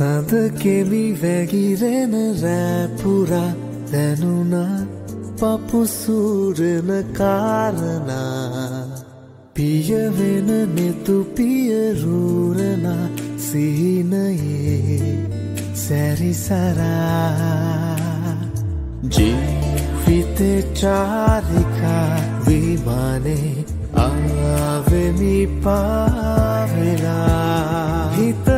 සඳ කෙමි වැගිරෙන රෑපුරා දැනුනා පපුසූරන කාරණා. පියවෙන නෙතු පියරූරනා සිහිනයේ සැරිසරා ජීවිතචාරිකා විමානේ ආවෙමි පාවෙලා. හිත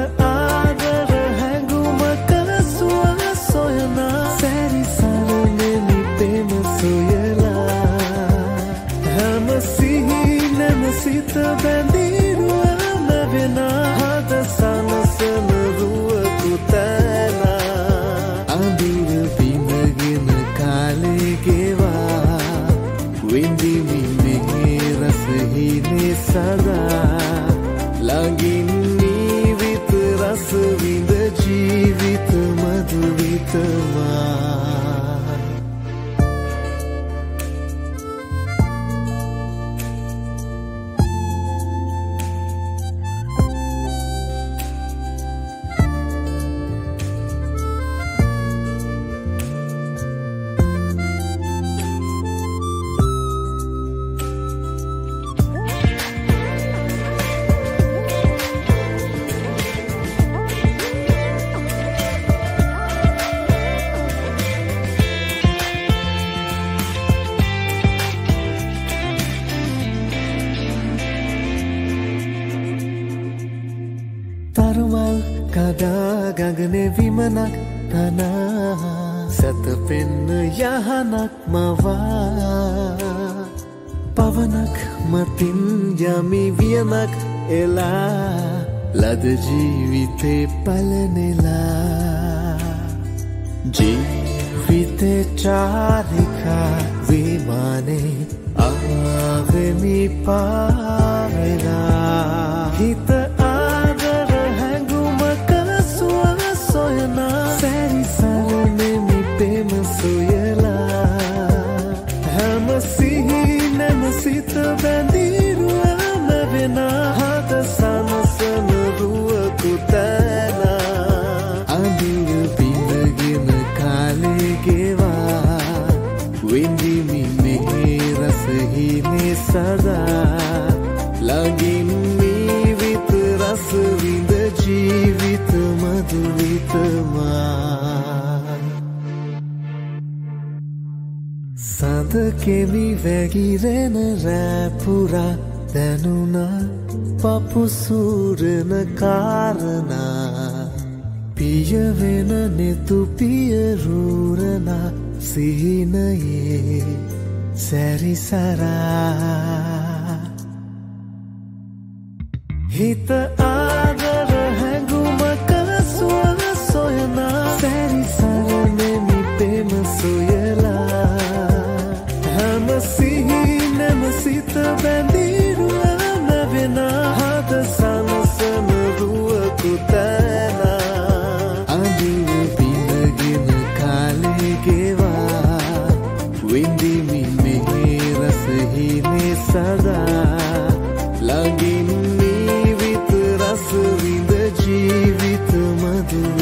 සිත බැඳීරුව නැවෙන හද සනසන රුවකු තැන අඳුර පිඳගෙන කාලෙගෙවා විඳිමින්නේ රසහිනේ සදා ළඟින් නීවිත රසවිඳ ගගනේ විමනක් තනා. සැතපෙන්න යහනක් මවා. පවනක් මතින් යමි වියනක් එලා. ලද ජීවිතේ පලනෙලා. ජීවිතේ චාරිකා විමානේ ආවෙමි පාවෙලා හිත සිත බැඳීරුවම වෙන හද සමසන රුවකු තැන අඳුර පිඳගෙන කාලෙගෙවා වෙන්දිමින්නේ රසහිනේ සදා ළඟින් මීවිත රසවිඳ ජීවිත මදුවිතමා සඳ කෙමි වැගිරෙන රෑපුරා දැනුනා පපුසූරන කාරණා. පියවෙන නෙතු පියරූරනා සිහිනයේ සැරිසරා. හිත සිත බැඳීරුව නැවෙන හද සනසන රුවකු තැන. අඳුර පිඳගෙන කාලෙගෙවා විඳිමින්නේ රසහිනේ සදා ළඟින් නීවිත රසවිඳ ජීවිත මදුව